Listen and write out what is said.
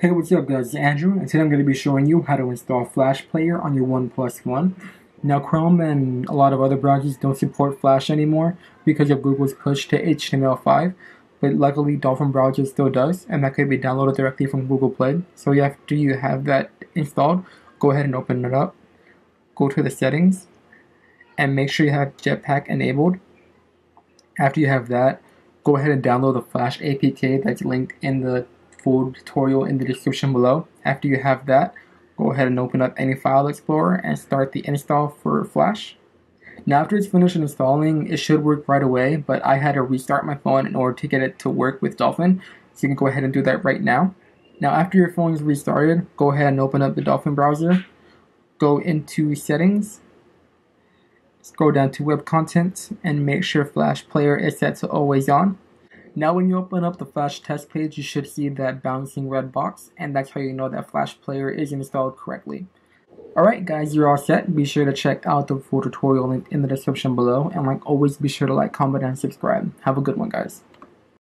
Hey what's up guys, it's Andrew and today I'm going to be showing you how to install Flash Player on your OnePlus One. Now Chrome and a lot of other browsers don't support Flash anymore because of Google's push to HTML5 but luckily Dolphin browser still does and that could be downloaded directly from Google Play. So after you have that installed, go ahead and open it up. Go to the settings and make sure you have Jetpack enabled. After you have that, go ahead and download the Flash APK that's linked in the full tutorial in the description below. After you have that, go ahead and open up any file explorer and start the install for Flash. Now after it's finished installing, it should work right away, but I had to restart my phone in order to get it to work with Dolphin, so you can go ahead and do that right now. Now after your phone is restarted, go ahead and open up the Dolphin browser, go into settings, scroll down to web content, and make sure Flash Player is set to always on. Now when you open up the Flash test page, you should see that bouncing red box, and that's how you know that Flash Player is installed correctly. Alright guys, you're all set. Be sure to check out the full tutorial link in the description below, and like always, be sure to like, comment, and subscribe. Have a good one guys.